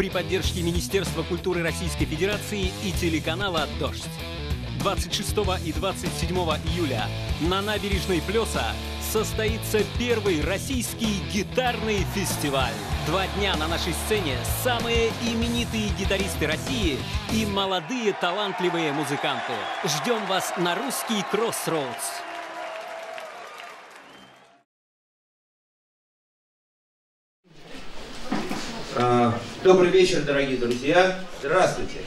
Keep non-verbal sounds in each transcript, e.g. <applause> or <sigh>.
при поддержке Министерства культуры Российской Федерации и телеканала «Дождь». 26 и 27 июля на набережной Плеса состоится первый российский гитарный фестиваль. Два дня на нашей сцене самые именитые гитаристы России и молодые талантливые музыканты. Ждем вас на русский Кроссроудс. А, добрый вечер, дорогие друзья. Здравствуйте.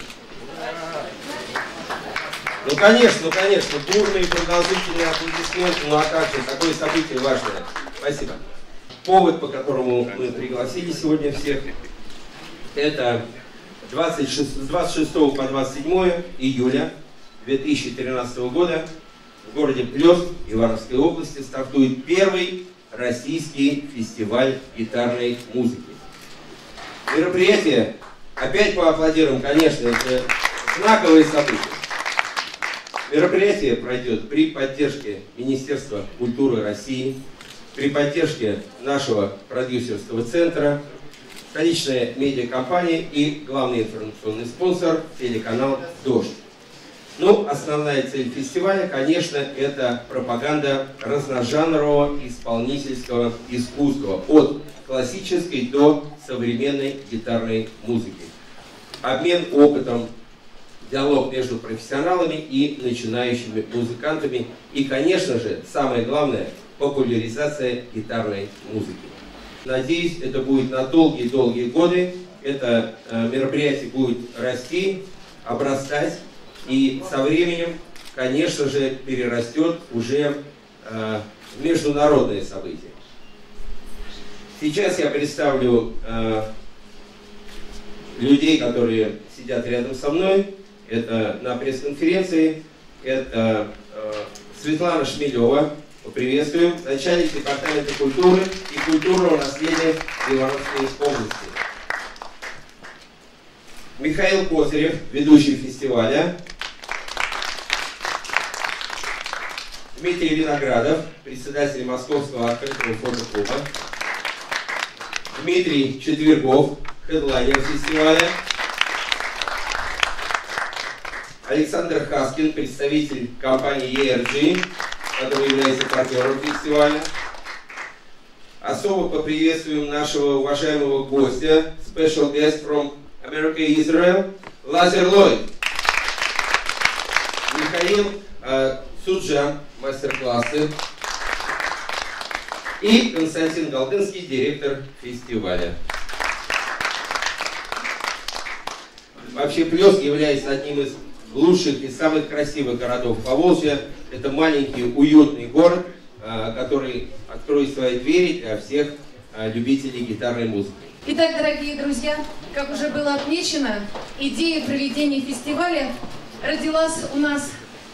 Ну, конечно, ну, конечно, бурные, продолжительные аплодисменты, ну, а как же, такое событие важное. Спасибо. Повод, по которому мы пригласили сегодня всех, это 26, с 26 по 27 июля 2013 года в городе Плес Ивановской области стартует первый российский фестиваль гитарной музыки. Мероприятие, опять поаплодируем, конечно, это знаковое событие. Мероприятие пройдет при поддержке Министерства культуры России, при поддержке нашего продюсерского центра, столичная медиакомпания и главный информационный спонсор телеканал «Дождь». Ну, основная цель фестиваля, конечно, это пропаганда разножанрового исполнительского искусства от классической до современной гитарной музыки. Обмен опытом, диалог между профессионалами и начинающими музыкантами. И, конечно же, самое главное, популяризация гитарной музыки. Надеюсь, это будет на долгие-долгие годы. Это э, мероприятие будет расти, обрастать и со временем, конечно же, перерастет уже э, в международные события. Сейчас я представлю э, людей, которые сидят рядом со мной. Это на пресс-конференции. Это э, Светлана Шмелева, приветствуем, начальник департамента культуры и культурного наследия Ивановской области. Михаил Козырев, ведущий фестиваля. Дмитрий Виноградов, председатель Московского открытого фотоклуба. Дмитрий Четвергов, хедлайнер фестиваля. Александр Хаскин, представитель компании ERG, который является партнером фестиваля. Особо поприветствуем нашего уважаемого гостя, special guest from America Israel, Лазер Ллойд. Михаил э, Суджан, мастер-классы. И Константин Голдынский, директор фестиваля. Вообще Плес является одним из лучших и самых красивых городов Поволжья. Это маленький, уютный город, а, который откроет свои двери для всех а, любителей гитарной музыки. Итак, дорогие друзья, как уже было отмечено, идея проведения фестиваля родилась у нас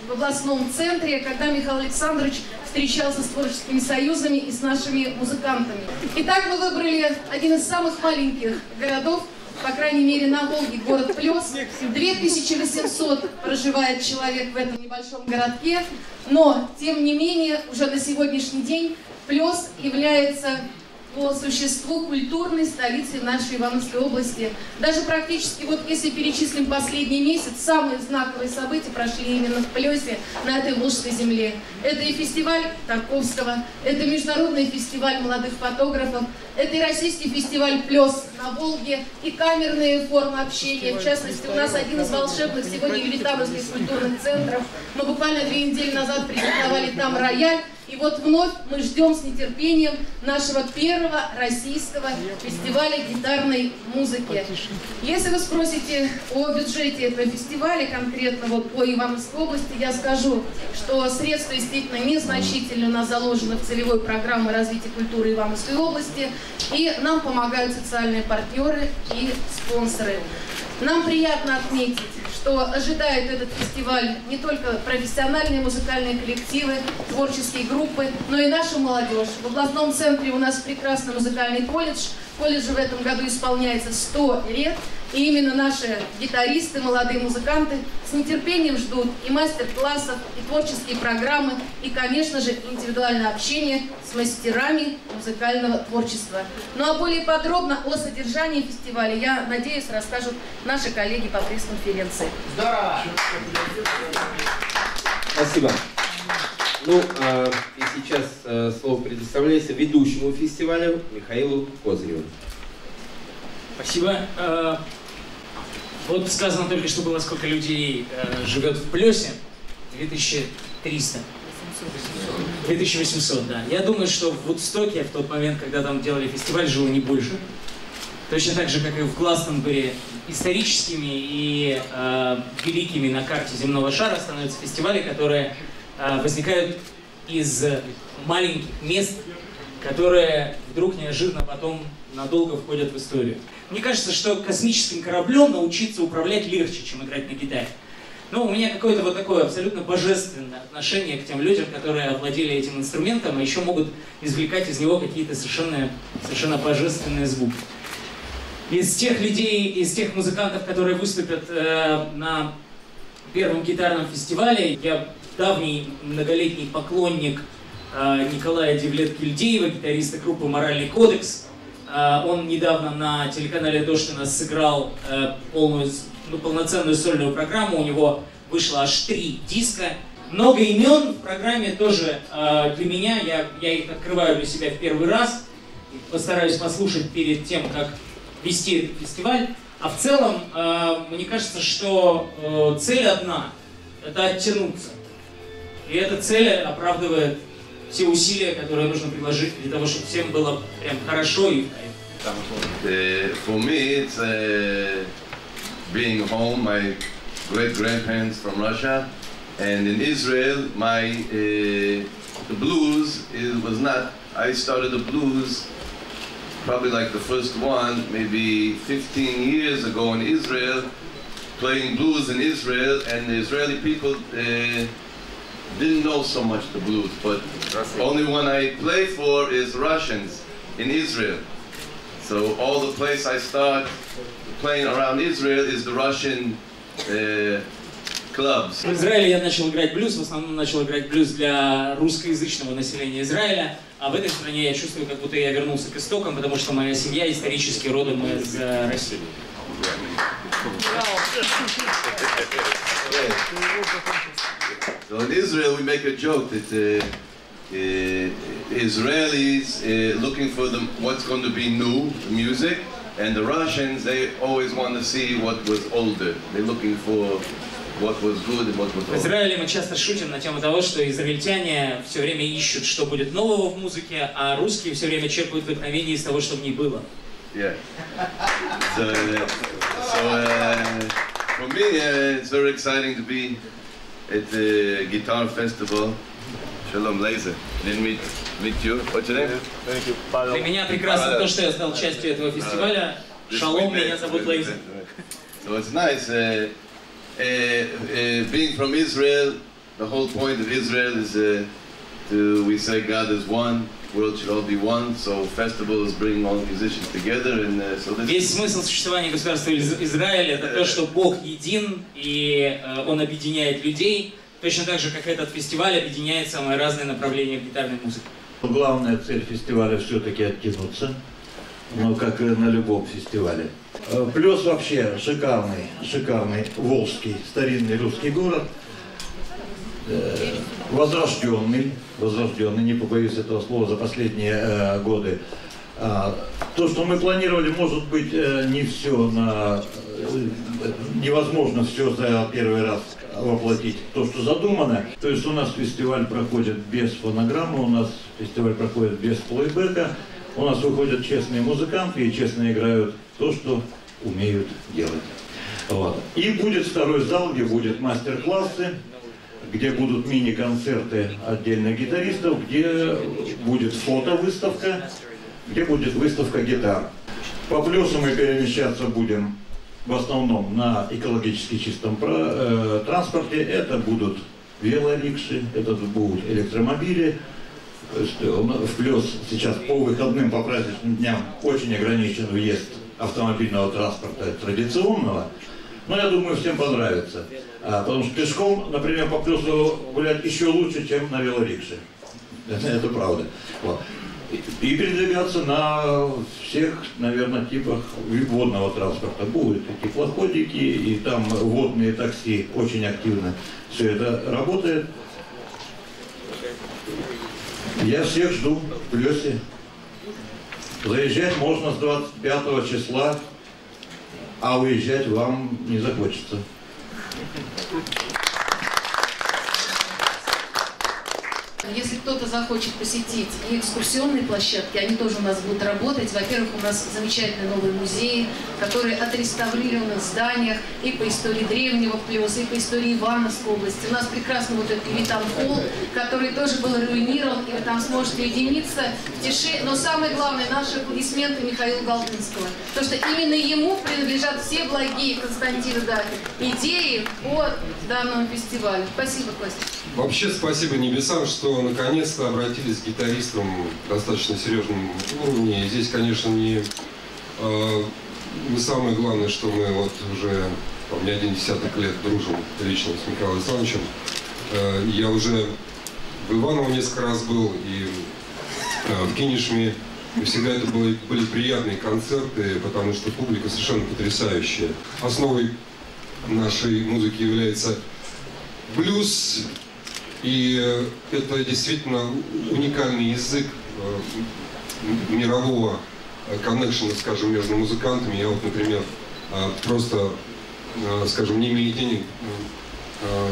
в областном центре, когда Михаил Александрович встречался с творческими союзами и с нашими музыкантами. Итак, мы выбрали один из самых маленьких городов по крайней мере, на Волге город Плес. 2800 проживает человек в этом небольшом городке, но, тем не менее, уже на сегодняшний день Плес является по существу культурной столицы нашей Ивановской области. Даже практически, вот если перечислим последний месяц, самые знаковые события прошли именно в Плесе, на этой Волжской земле. Это и фестиваль Тарковского, это международный фестиваль молодых фотографов, это и российский фестиваль Плес на Волге, и камерные формы общения. В частности, у нас один из волшебных сегодня юлитановских культурных центров. Мы буквально две недели назад презентовали там рояль, и вот вновь мы ждем с нетерпением нашего первого российского фестиваля гитарной музыки. Если вы спросите о бюджете этого фестиваля, конкретно вот по Ивановской области, я скажу, что средства действительно незначительные у нас заложены в целевой программе развития культуры Ивановской области, и нам помогают социальные партнеры и спонсоры. Нам приятно отметить, что ожидает этот фестиваль не только профессиональные музыкальные коллективы, творческие группы, но и наша молодежь. В областном центре у нас прекрасный музыкальный колледж. Колледжу в этом году исполняется 100 лет. И именно наши гитаристы, молодые музыканты с нетерпением ждут и мастер-классов, и творческие программы, и, конечно же, индивидуальное общение с мастерами музыкального творчества. Ну а более подробно о содержании фестиваля, я надеюсь, расскажут наши коллеги по пресс-конференции. Здорово! Спасибо. Ну, а, и сейчас а, слово предоставляется ведущему фестиваля Михаилу Козыреву. Спасибо. Э, вот сказано только, что было сколько людей э, живет в Плесе. 2300. 2800, да. Я думаю, что в Вудстоке, в тот момент, когда там делали фестиваль, жило не больше. Точно так же, как и в Гластонбери, историческими и э, великими на карте земного шара становятся фестивали, которые э, возникают из маленьких мест, которые вдруг неожиданно потом надолго входят в историю. Мне кажется, что космическим кораблем научиться управлять легче, чем играть на гитаре. Ну, у меня какое-то вот такое абсолютно божественное отношение к тем людям, которые овладели этим инструментом, а еще могут извлекать из него какие-то совершенно, совершенно божественные звуки. Из тех людей, из тех музыкантов, которые выступят э, на первом гитарном фестивале, я давний многолетний поклонник э, Николая Девлет-Кильдеева, гитариста группы «Моральный кодекс», Э, он недавно на телеканале нас сыграл э, полную, ну, полноценную сольную программу. У него вышло аж три диска. Много имен в программе тоже для меня. Я, я их открываю для себя в первый раз. Постараюсь послушать перед тем, как вести этот фестиваль. А в целом, мне кажется, что цель одна – это оттянуться. И эта цель оправдывает все усилия, которые нужно приложить для того, чтобы всем было прям хорошо и Uh, for me, it's uh, being home. My great grandparents from Russia, and in Israel, my uh, the blues it was not. I started the blues probably like the first one, maybe 15 years ago in Israel, playing blues in Israel, and the Israeli people. Uh, didn't know so much the blues, but only one I play for is Russians in Israel. So all the place I start playing around Israel is the Russian uh, clubs. В Израиле я начал играть блюз, в основном начал играть блюз для русскоязычного населения Израиля, а в этой стране я чувствую, как будто я вернулся к истокам, потому что моя семья исторически родом из uh, России. So in Israel, we make a joke that uh, uh, Israelis uh, looking for the, what's going to be new music, and the Russians they always want to see what was older. They're looking for what was good and what was В Израиле мы часто шутим на тему того, что израильтяне все время ищут, что будет нового в музыке, а русские все время черпают вдохновение из того, что в ней было. Yeah. So, uh, so uh, for me, uh, it's very exciting to be at the Guitar Festival. Shalom Laser. Didn't meet, meet you. What's your name? Thank you, Для меня прекрасно то, что я стал частью этого фестиваля. Шалом, меня зовут Лейзер. So it's nice. Uh, uh, uh, being from Israel, the whole point of Israel is uh, to, we say God is one, World should all be one, so festivals bring all musicians together, and so this Весь смысл существования государства Израиля это то, что Бог един, и э, Он объединяет людей, точно так же, как этот фестиваль объединяет самые разные направления гитарной музыки. Главная цель фестиваля все-таки оттянуться, ну, как и на любом фестивале. Э, плюс вообще шикарный, шикарный Волжский, старинный русский город, э, возрожденный, возрожденный, не побоюсь этого слова, за последние э, годы. А, то, что мы планировали, может быть, э, не все на... Невозможно все за первый раз воплотить то, что задумано. То есть у нас фестиваль проходит без фонограммы, у нас фестиваль проходит без плейбека, у нас выходят честные музыканты и честно играют то, что умеют делать. Вот. И будет второй зал, где будут мастер-классы, где будут мини-концерты отдельных гитаристов, где будет фото-выставка, где будет выставка гитар. По плюсу мы перемещаться будем в основном на экологически чистом э, транспорте. Это будут велорикши, это будут электромобили. В плюс сейчас по выходным, по праздничным дням очень ограничен въезд автомобильного транспорта традиционного. Но я думаю, всем понравится. А, потому что пешком, например, по плюсу гулять еще лучше, чем на велорикше. Это правда. Вот. И передвигаться на всех, наверное, типах водного транспорта. Будут и теплоходики, и там водные такси очень активно все это работает. Я всех жду в плюсе. Заезжать можно с 25 числа, а уезжать вам не захочется. Если кто-то захочет посетить и экскурсионные площадки, они тоже у нас будут работать. Во-первых, у нас замечательные новые музеи, которые отреставрированы в зданиях и по истории древнего плеса, и по истории Ивановской области. У нас прекрасный вот этот Левитан который тоже был руинирован, и вы там сможете уединиться в тиши. Но самое главное, наши аплодисменты Михаилу Галкинского. Потому что именно ему принадлежат все благие, Константин, да, идеи по данному фестивалю. Спасибо, Костя. Вообще спасибо небесам, что наконец-то обратились к гитаристам достаточно серьезном уровне. Здесь, конечно, не, э, не самое главное, что мы вот уже по не один десяток лет дружим лично с Михаилом Александровичем. Э, я уже в Иваново несколько раз был и э, в Кинешме. И всегда это были, были приятные концерты, потому что публика совершенно потрясающая. Основой нашей музыки является блюз, и это действительно уникальный язык э, мирового коннекшена, скажем, между музыкантами. Я вот, например, э, просто, э, скажем, не имея денег,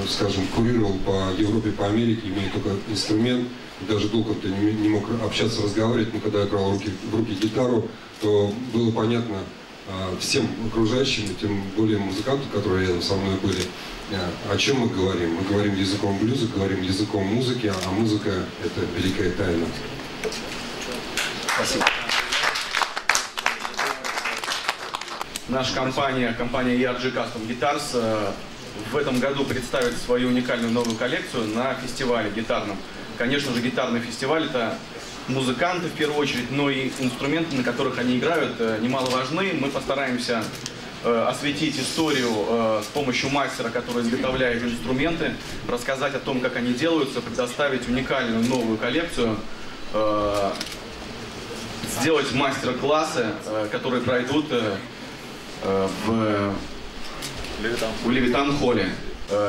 скажем, курировал по Европе, по Америке, имея только инструмент, даже долго-то не, мог общаться, разговаривать, но когда я брал руки, в руки гитару, то было понятно всем окружающим, тем более музыкантам, которые рядом со мной были, о чем мы говорим? Мы говорим языком блюза, говорим языком музыки, а музыка – это великая тайна. Спасибо. Наша компания, компания ERG Custom Guitars, э, в этом году представит свою уникальную новую коллекцию на фестивале гитарном. Конечно же, гитарный фестиваль – это музыканты в первую очередь, но и инструменты, на которых они играют, э, немаловажны. Мы постараемся Э, осветить историю э, с помощью мастера, который изготовляет инструменты, рассказать о том, как они делаются, предоставить уникальную новую коллекцию, э, сделать мастер-классы, которые пройдут в, в Левитан-холле.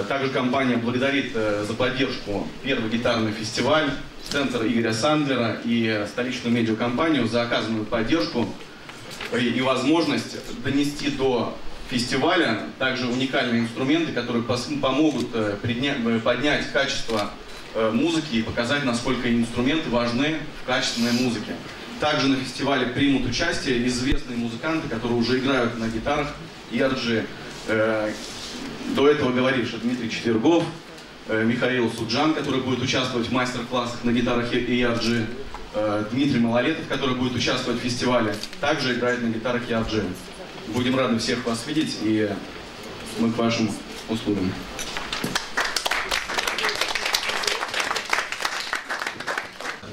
Также компания благодарит за поддержку первый гитарный фестиваль, Центр Игоря Сандлера и столичную медиакомпанию за оказанную поддержку и возможность донести до фестиваля также уникальные инструменты, которые помогут э, э, поднять качество э, музыки и показать, насколько инструменты важны в качественной музыке. Также на фестивале примут участие известные музыканты, которые уже играют на гитарах ERG. До этого говоривший Дмитрий Четвергов, Михаил Суджан, который будет участвовать в мастер-классах на гитарах ERG, Э, Дмитрий Малолетов, который будет участвовать в фестивале, также играет на гитарах Ярджи. Будем рады всех вас видеть, и мы к вашим услугам.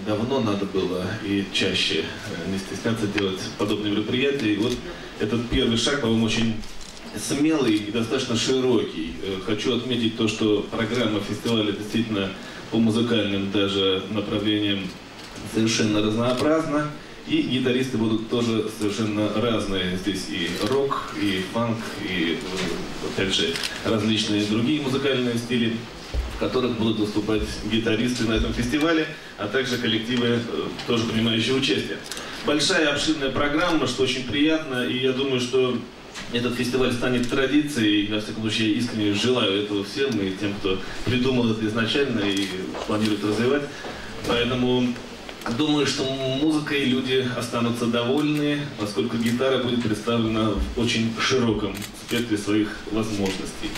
Давно надо было и чаще э, не стесняться делать подобные мероприятия. И вот этот первый шаг, по-моему, очень смелый и достаточно широкий. Э, хочу отметить то, что программа фестиваля действительно по музыкальным даже направлениям совершенно разнообразно. И гитаристы будут тоже совершенно разные. Здесь и рок, и фанк, и, э, опять же, различные другие музыкальные стили, в которых будут выступать гитаристы на этом фестивале, а также коллективы, э, тоже принимающие участие. Большая обширная программа, что очень приятно, и я думаю, что этот фестиваль станет традицией, во всяком случае, искренне желаю этого всем и тем, кто придумал это изначально и планирует развивать. Поэтому Думаю, что музыкой люди останутся довольны, поскольку гитара будет представлена в очень широком спектре своих возможностей.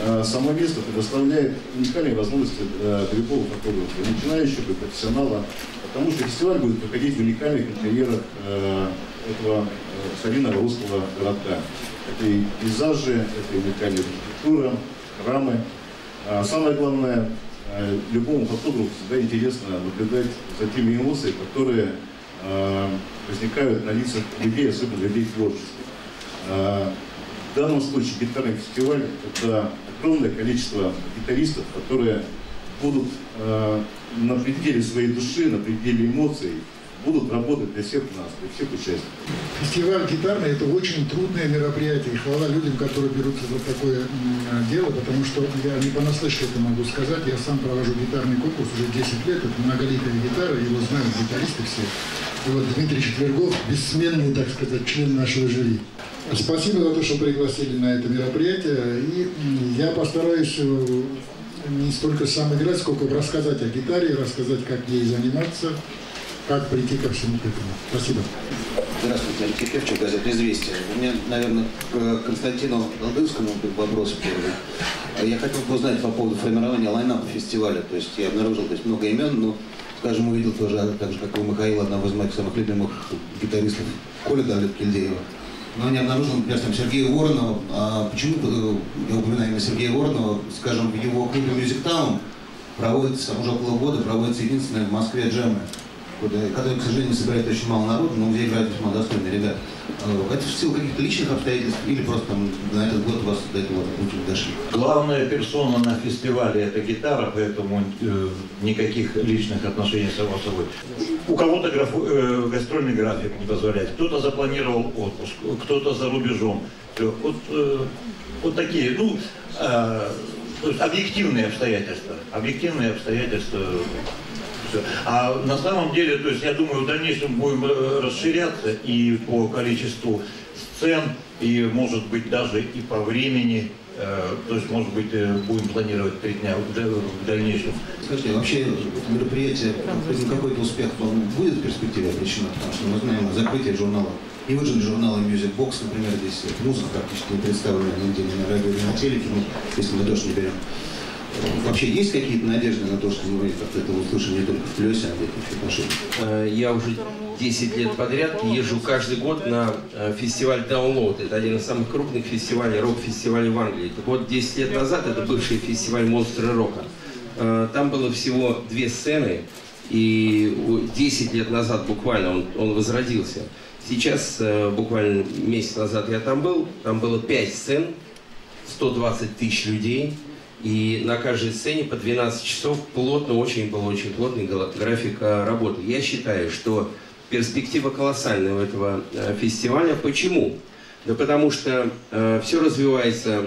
А, само место предоставляет уникальные возможности для любого фотографа, начинающего и профессионала, потому что фестиваль будет проходить в уникальных интерьерах э, этого э, старинного русского городка. Это и пейзажи, это уникальная архитектура, храмы. А самое главное, Э, любому фотографу всегда интересно наблюдать за теми эмоциями, которые э, возникают на лицах людей, особенно людей творческих. Э, в данном случае гитарный фестиваль – это огромное количество гитаристов, которые будут э, на пределе своей души, на пределе эмоций, будут работать для всех нас, для всех участников. Фестиваль гитарный – это очень трудное мероприятие. И хвала людям, которые берутся за такое дело, потому что я не понаслышке это могу сказать. Я сам провожу гитарный конкурс уже 10 лет. Это многолетняя гитара, его знают гитаристы все. И вот Дмитрий Четвергов, бессменный, так сказать, член нашего жюри. Спасибо за то, что пригласили на это мероприятие. И я постараюсь э, не столько сам играть, сколько рассказать о гитаре, рассказать, как ей заниматься, как прийти ко всему к этому. Спасибо. Здравствуйте, Алексей Певчик, газета «Известия». У меня, наверное, к Константину Алдывскому вопрос первый. Я хотел бы узнать по поводу формирования лайнапа фестиваля. То есть я обнаружил то есть, много имен, но, скажем, увидел тоже, так же, как и у Михаила, одного из моих самых любимых гитаристов, Коля Давлет Кильдеева. Но не обнаружил, например, там Сергея Воронова. А почему я упоминаю именно Сергея Воронова? Скажем, в его клубе Music Town проводится, уже около года проводится единственное в Москве джемы который, к сожалению, собирает очень мало народу, но где играют весьма достойные ребята. Э, это в силу каких-то личных обстоятельств или просто там, на этот год у вас до этого дошли? Главная персона на фестивале это гитара, поэтому э, никаких личных отношений само собой. У кого-то граф, э, гастрольный график не позволяет, кто-то запланировал отпуск, кто-то за рубежом. Вот, э, вот такие, ну, э, объективные обстоятельства. Объективные обстоятельства все. А на самом деле, то есть я думаю, в дальнейшем будем э, расширяться и по количеству сцен, и может быть даже и по времени. Э, то есть, может быть, э, будем планировать три дня в дальнейшем. Скажите, вообще мероприятие, какой-то успех будет в перспективе обречено? Потому что мы знаем о закрытии журнала и выжили журналы Music Box, например, здесь музыка практически не представлена нигде, ни на радио, ни на телеке, ну, если мы тоже не берем. Вообще есть какие-то надежды на то, что мы как-то это услышим не только в плюсе, а где-то еще э, Я уже 10 лет подряд езжу каждый год на э, фестиваль Download. Это один из самых крупных фестивалей, рок-фестивалей в Англии. Так вот, 10 лет назад это бывший фестиваль монстры рока. Э, там было всего две сцены, и 10 лет назад буквально он, он возродился. Сейчас, буквально месяц назад я там был, там было 5 сцен, 120 тысяч людей – и на каждой сцене по 12 часов плотно, очень был очень плотный график э, работы. Я считаю, что перспектива колоссальная у этого э, фестиваля. Почему? Да потому что э, все развивается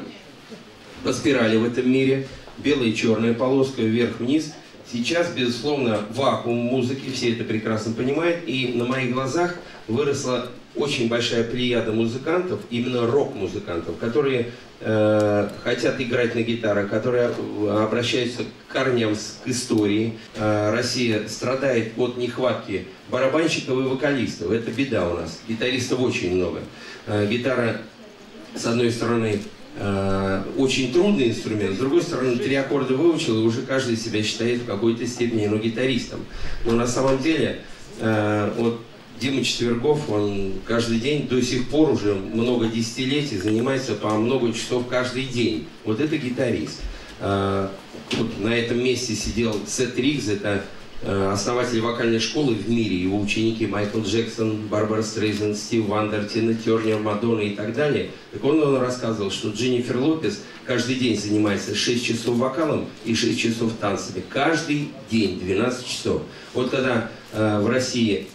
по спирали в этом мире. Белая и черная полоска вверх-вниз. Сейчас, безусловно, вакуум музыки, все это прекрасно понимают. И на моих глазах выросла очень большая плеяда музыкантов, именно рок-музыкантов, которые э, хотят играть на гитарах, которые обращаются к корням, к истории. Э, Россия страдает от нехватки барабанщиков и вокалистов. Это беда у нас. Гитаристов очень много. Э, гитара, с одной стороны, э, очень трудный инструмент, с другой стороны, три аккорда выучил, и уже каждый себя считает в какой-то степени ну, гитаристом. Но на самом деле, э, вот Дима Четвергов, он каждый день до сих пор уже много десятилетий занимается по много часов каждый день. Вот это гитарист. А, вот на этом месте сидел Сет Ригз, это э, основатель вокальной школы в мире, его ученики Майкл Джексон, Барбара Стрейзен, Стив Вандер, Тина Тернер, Мадонна и так далее. Так он, он рассказывал, что Дженнифер Лопес каждый день занимается 6 часов вокалом и 6 часов танцами. Каждый день, 12 часов. Вот когда э, в России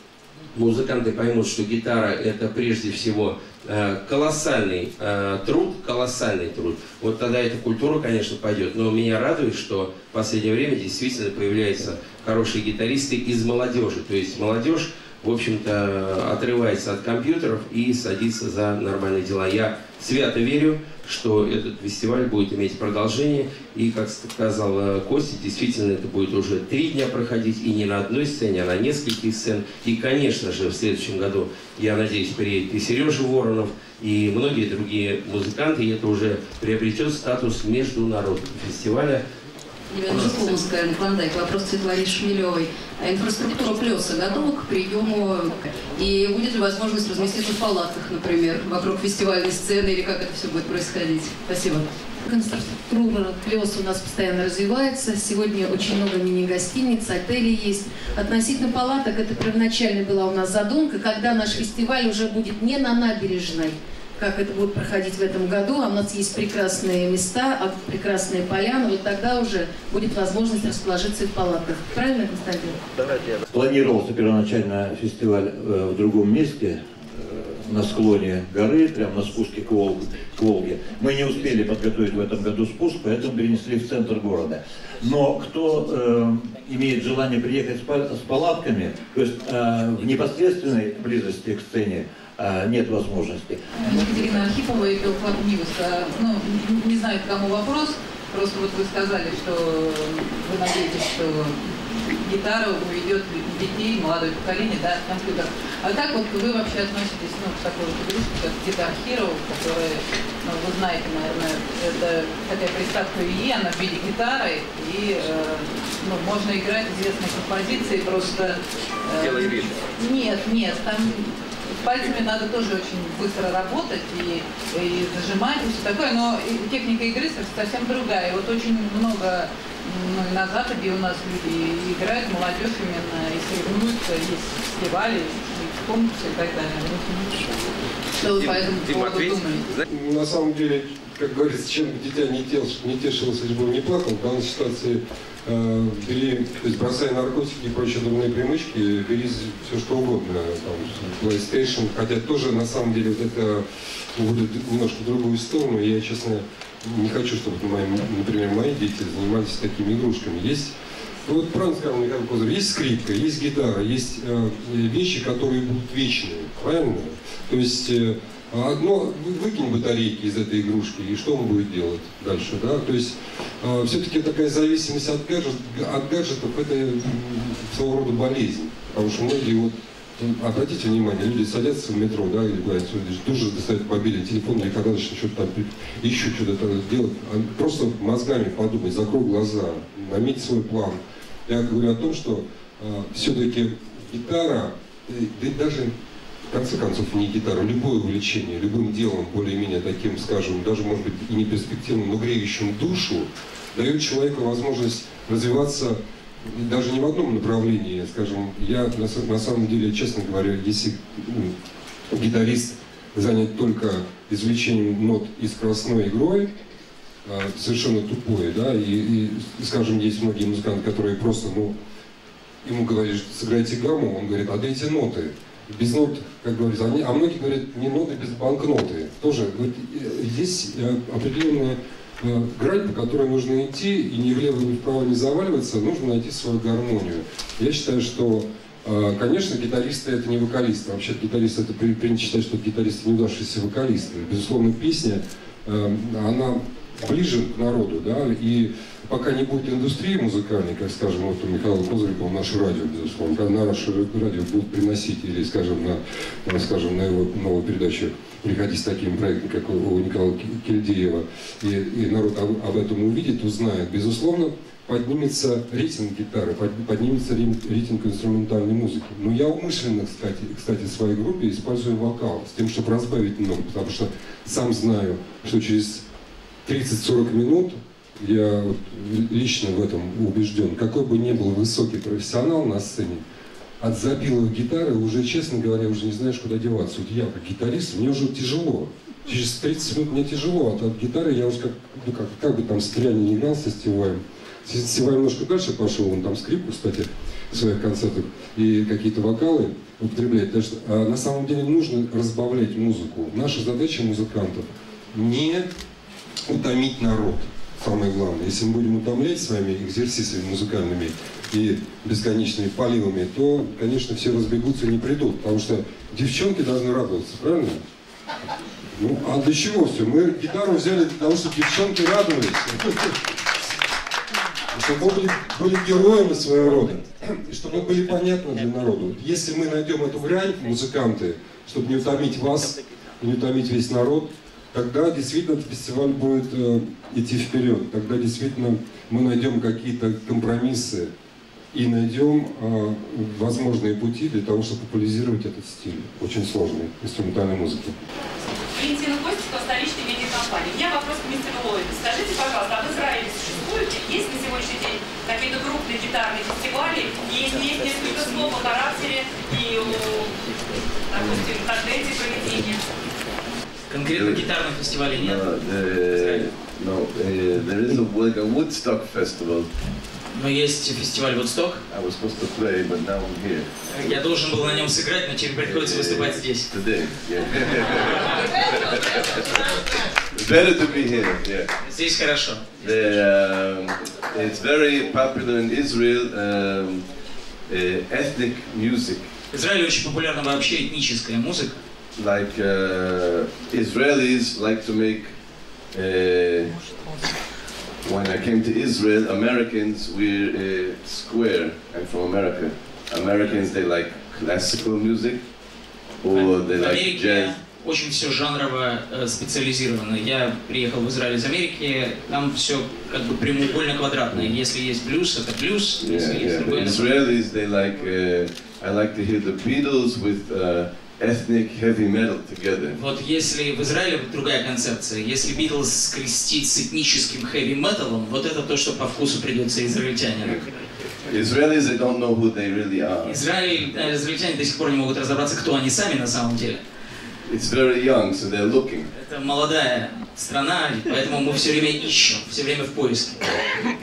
музыканты поймут, что гитара это прежде всего э, колоссальный э, труд, колоссальный труд, вот тогда эта культура, конечно, пойдет. Но меня радует, что в последнее время действительно появляются хорошие гитаристы из молодежи. То есть молодежь, в общем-то, отрывается от компьютеров и садится за нормальные дела. Я свято верю, что этот фестиваль будет иметь продолжение. И, как сказал Костя, действительно это будет уже три дня проходить, и не на одной сцене, а на нескольких сцен. И, конечно же, в следующем году, я надеюсь, приедет и Сережа Воронов, и многие другие музыканты, и это уже приобретет статус международного фестиваля Елена Жуковская, Клондайк. Вопрос Светлане Шмелевой. А инфраструктура плюса готова к приему? И будет ли возможность разместиться в палатках, например, вокруг фестивальной сцены, или как это все будет происходить? Спасибо. Инфраструктура плюс у нас постоянно развивается. Сегодня очень много мини-гостиниц, отелей есть. Относительно палаток, это первоначально была у нас задумка, когда наш фестиваль уже будет не на набережной, как это будет проходить в этом году, а у нас есть прекрасные места, а прекрасные поляны, вот тогда уже будет возможность расположиться и в палатках. Правильно, Константин? Планировался первоначально фестиваль э, в другом месте, э, на склоне горы, прямо на спуске к, Волг, к Волге. Мы не успели подготовить в этом году спуск, поэтому перенесли в центр города. Но кто э, имеет желание приехать с, с палатками, то есть э, в непосредственной близости к сцене, нет возможности. Екатерина Архипова и Белклаб Ньюс. А, Ну, не- знаю, к кому вопрос. Просто вот вы сказали, что вы надеетесь, что гитара уведет детей, молодое поколение, да, от компьютера. А как вот вы вообще относитесь ну, к такой вот игрушке, как Guitar Hero, которая, ну, вы знаете, наверное, это такая приставка ИЕ, она в виде гитары, и э, ну, можно играть известные композиции, просто... э, Делай вид. Нет, нет, там пальцами надо тоже очень быстро работать и, и зажимать и все такое, но техника игры совсем другая. И вот очень много ну, и на Западе у нас люди играют, молодежь именно, и соревнуются, есть фестивали, и конкурсы и так далее. Что вы по этому поводу думаете? На самом деле, как говорится, чем дитя не, тел, не тешилось, лишь бы не плакал, в данной ситуации э, бери, то есть бросай наркотики и прочие дурные примычки, бери все что угодно, там, PlayStation, хотя тоже на самом деле вот это будет немножко в другую сторону, я, честно, не хочу, чтобы, мои, например, мои дети занимались такими игрушками. Есть ну, вот правильно сказал Михаил Козырев, есть скрипка, есть гитара, есть э, вещи, которые будут вечные, правильно? То есть э, одно, вы- выкинь батарейки из этой игрушки, и что он будет делать дальше, да? То есть э, все-таки такая зависимость от, гаджет, от гаджетов, это своего рода болезнь, потому что многие вот м, Обратите внимание, люди садятся в метро, да, или куда-нибудь, тут же достают мобильный телефон, или когда начнут что-то там, ищут что-то делать, а просто мозгами подумать, закрой глаза, наметь свой план. Я говорю о том, что все-таки гитара, э, да даже в конце концов не гитара, любое увлечение, любым делом, более-менее таким, скажем, даже может быть и не перспективным, но греющим душу, дает человеку возможность развиваться даже не в одном направлении, скажем, я на, на самом деле, честно говоря, если м, гитарист занят только извлечением нот и скоростной игрой, а, совершенно тупой, да, и, и, скажем, есть многие музыканты, которые просто, ну, ему говоришь, сыграйте гамму, он говорит, а дайте ноты. Без нот, как говорится, они, а многие говорят, не ноты без банкноты. Тоже вот, э, есть э, определенная э, грань, по которой нужно идти, и ни влево, ни вправо не заваливаться, нужно найти свою гармонию. Я считаю, что, конечно, гитаристы это не вокалисты. Вообще гитаристы это при- принято считать, что гитаристы неудавшиеся вокалисты. Безусловно, песня, она ближе к народу, да, и пока не будет индустрии музыкальной, как, скажем, вот у Михаила Козырькова, наше радио, безусловно, когда на наше радио будут приносить, или, скажем, на, на, скажем, на его новую передачу приходить с таким проектом, как у Николая Кельдеева, и, и народ об, об этом увидит, узнает, безусловно, поднимется рейтинг гитары, под- поднимется рейтинг инструментальной музыки. Но я умышленно, кстати, кстати, в своей группе использую вокал, с тем, чтобы разбавить немного, потому что сам знаю, что через 30-40 минут я вот лично в этом убежден, какой бы ни был высокий профессионал на сцене, от забилов гитары уже, честно говоря, уже не знаешь, куда деваться. Вот я, как гитарист, мне уже тяжело. Через 30 минут мне тяжело, от, от гитары я уже как, ну как, как бы там стряни не играл со Стиваем. Стивай немножко дальше пошел, он там скрипку, кстати, в своих концертах, и какие-то вокалы употребляет. Так что а, на самом деле нужно разбавлять музыку. Наша задача музыкантов не утомить народ. Самое главное. Если мы будем утомлять своими экзерсисами музыкальными и бесконечными поливами, то, конечно, все разбегутся и не придут. Потому что девчонки должны радоваться, правильно? Ну, а для чего все? Мы гитару взяли для того, чтобы девчонки радовались. Чтобы мы были, были героями своего рода. И чтобы мы были понятны для народа. Если мы найдем эту грань, музыканты, чтобы не утомить вас, не утомить весь народ, тогда действительно этот фестиваль будет э, идти вперед. Тогда действительно мы найдем какие-то компромиссы и найдем э, возможные пути для того, чтобы популяризировать этот стиль, очень сложный, инструментальной музыки. Валентина Костикова, столичной медиакомпании. У меня вопрос к мистеру Ллойду. Скажите, пожалуйста, а в Израиле существуют, есть на сегодняшний день какие-то крупные гитарные фестивали? Есть, есть несколько слов о характере и допустим, тенденции проведения? Конкретно гитарных фестивалей нет? No, uh, there is a, like a Woodstock festival. Но есть фестиваль Woodstock. I was supposed to play, but now I'm here. Я должен был на нем сыграть, но теперь приходится выступать здесь. Today, yeah. <laughs> Better to be here, yeah. Здесь хорошо. The, um, it's very popular in Israel, um, uh, ethnic music. В Израиле очень популярна вообще этническая музыка. Like uh, Israelis like to make. Uh, when I came to Israel, Americans we're uh, square. I'm from America. Americans they like classical music or they В like Америке jazz. очень все жанрово э, специализировано. Я приехал в Израиль из Америки, там все как бы прямоугольно-квадратное. Если есть блюз, это блюз, Yeah, если есть yeah. The другое, это Israelis they like. Uh, I like to hear the Beatles with uh, ethnic heavy metal together. Вот если в Израиле другая концепция, если Битлз скрестить с этническим хэви-металом, вот это то, что по вкусу придется израильтянину. Israelis they don't know who they really are. Израиль, э, израильтяне до сих пор не могут разобраться, кто они сами на самом деле. It's very young, so they're looking. Это молодая страна, поэтому мы все время ищем, все время в поиске.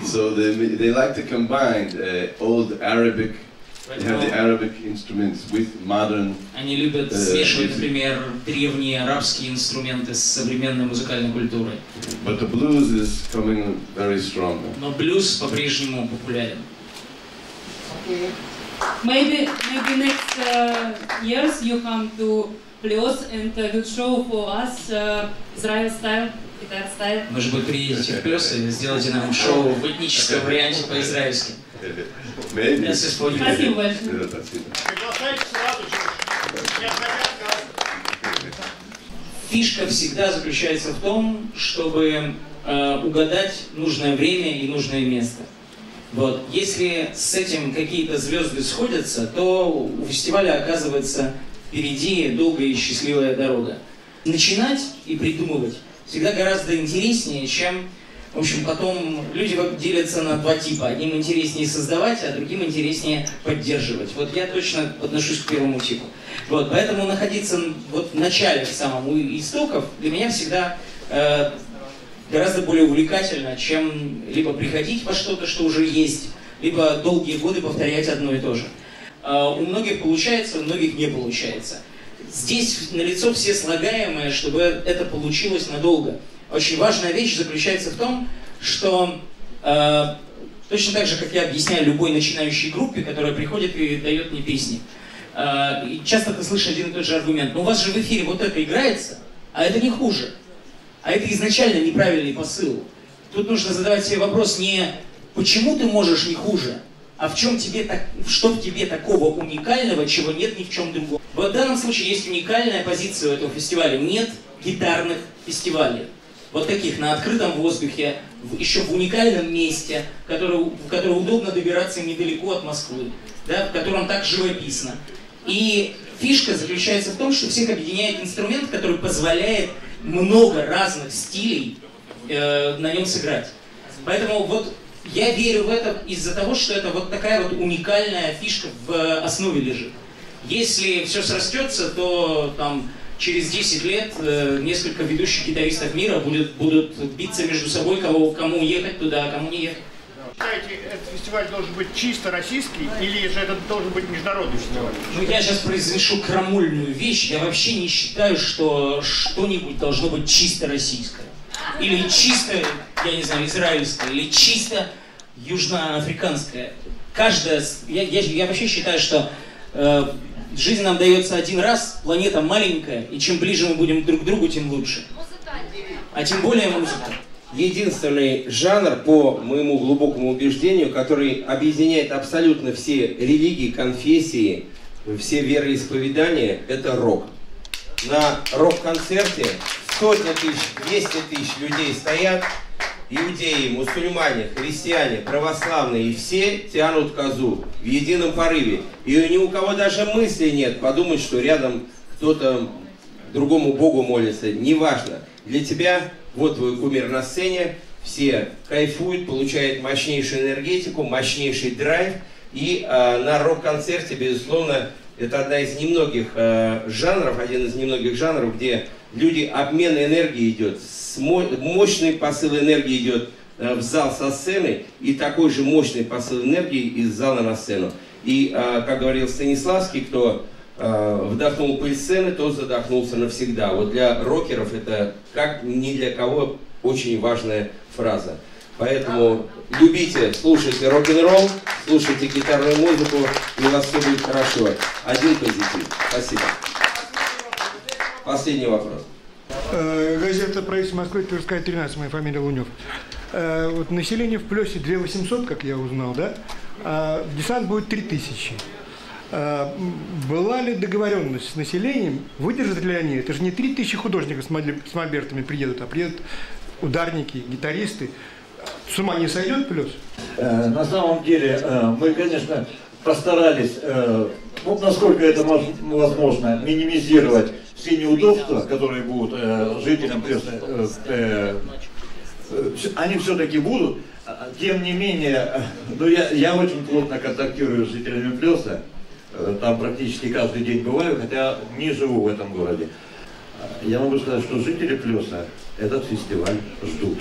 So they, they like to combine uh, old Arabic, they have the Arabic instruments with modern. Они любят э, смешивать, например, древние арабские инструменты с современной музыкальной культурой. But the blues is coming very strong. Но блюз по-прежнему популярен. Maybe maybe next uh, years you come to Plios and uh, will show for us uh, Israel style, guitar style. Может быть, приедете в Плес и сделаете нам шоу в этническом варианте по-израильски. Maybe. Спасибо большое. Фишка всегда заключается в том, чтобы э, угадать нужное время и нужное место. Вот. Если с этим какие-то звезды сходятся, то у фестиваля оказывается впереди долгая и счастливая дорога. Начинать и придумывать всегда гораздо интереснее, чем, в общем, потом люди делятся на два типа. Одним интереснее создавать, а другим интереснее поддерживать. Вот я точно отношусь к первому типу. Вот, поэтому находиться вот в начале, в самом у истоков, для меня всегда э, гораздо более увлекательно, чем либо приходить во что-то, что уже есть, либо долгие годы повторять одно и то же. Э, у многих получается, у многих не получается. Здесь налицо все слагаемые, чтобы это получилось надолго. Очень важная вещь заключается в том, что э, точно так же, как я объясняю любой начинающей группе, которая приходит и дает мне песни, э, и часто ты слышишь один и тот же аргумент. Но у вас же в эфире вот это играется, а это не хуже. А это изначально неправильный посыл. Тут нужно задавать себе вопрос не почему ты можешь не хуже, а в чем тебе так, что в тебе такого уникального, чего нет ни в чем другом. В данном случае есть уникальная позиция у этого фестиваля. Нет гитарных фестивалей. Вот таких на открытом воздухе, в- еще в уникальном месте, который, в которое удобно добираться недалеко от Москвы, да, в котором так живописно. И фишка заключается в том, что всех объединяет инструмент, который позволяет много разных стилей э, на нем сыграть. Поэтому вот я верю в это из-за того, что это вот такая вот уникальная фишка в основе лежит. Если все срастется, то там через 10 лет э, несколько ведущих гитаристов мира будет, будут биться между собой, кого, кому ехать туда, а кому не ехать. Считаете, этот фестиваль должен быть чисто российский или же это должен быть международный фестиваль? Ну, я сейчас произношу крамольную вещь. Я вообще не считаю, что что-нибудь должно быть чисто российское. Или чисто, я не знаю, израильское, или чисто южноафриканское. Каждая... Я, я, я вообще считаю, что э, жизнь нам дается один раз, планета маленькая, и чем ближе мы будем друг к другу, тем лучше. А тем более музыка. Единственный жанр, по моему глубокому убеждению, который объединяет абсолютно все религии, конфессии, все вероисповедания, это рок. На рок-концерте сотни тысяч, 200 тысяч людей стоят, иудеи, мусульмане, христиане, православные, и все тянут козу в едином порыве. И ни у кого даже мысли нет подумать, что рядом кто-то другому Богу молится. Неважно. Для тебя, вот твой кумир на сцене, все кайфуют, получают мощнейшую энергетику, мощнейший драйв. И э, на рок-концерте, безусловно, это одна из немногих э, жанров, один из немногих жанров, где люди, обмен энергии идет, мощный посыл энергии идет э, в зал со сцены, и такой же мощный посыл энергии из зала на сцену. И, э, как говорил Станиславский, кто э, вдохнул пыль сцены, тот задохнулся навсегда. Вот для рокеров это, как ни для кого, очень важная фраза. Поэтому любите, слушайте рок-н-ролл, слушайте гитарную музыку, и у вас все будет хорошо. Один позитив. Спасибо. Последний вопрос. Э, газета «Правительство Москвы», Тверская, 13, моя фамилия Лунев. Э, вот население в плюсе 2 800, как я узнал, да? А десант будет 3000. А была ли договоренность с населением, выдержат ли они? Это же не 3000 художников с мольбертами приедут, а приедут ударники, гитаристы. С ума не сойдет плюс? Э, на самом деле, мы, конечно, постарались, ну, насколько это возможно, минимизировать все неудобства, которые будут э, жителям Плеса, э, э, они все-таки будут. Тем не менее, э, ну, я, я очень плотно контактирую с жителями Плеса. Э, там практически каждый день бываю, хотя не живу в этом городе. Я могу сказать, что жители Плеса этот фестиваль ждут.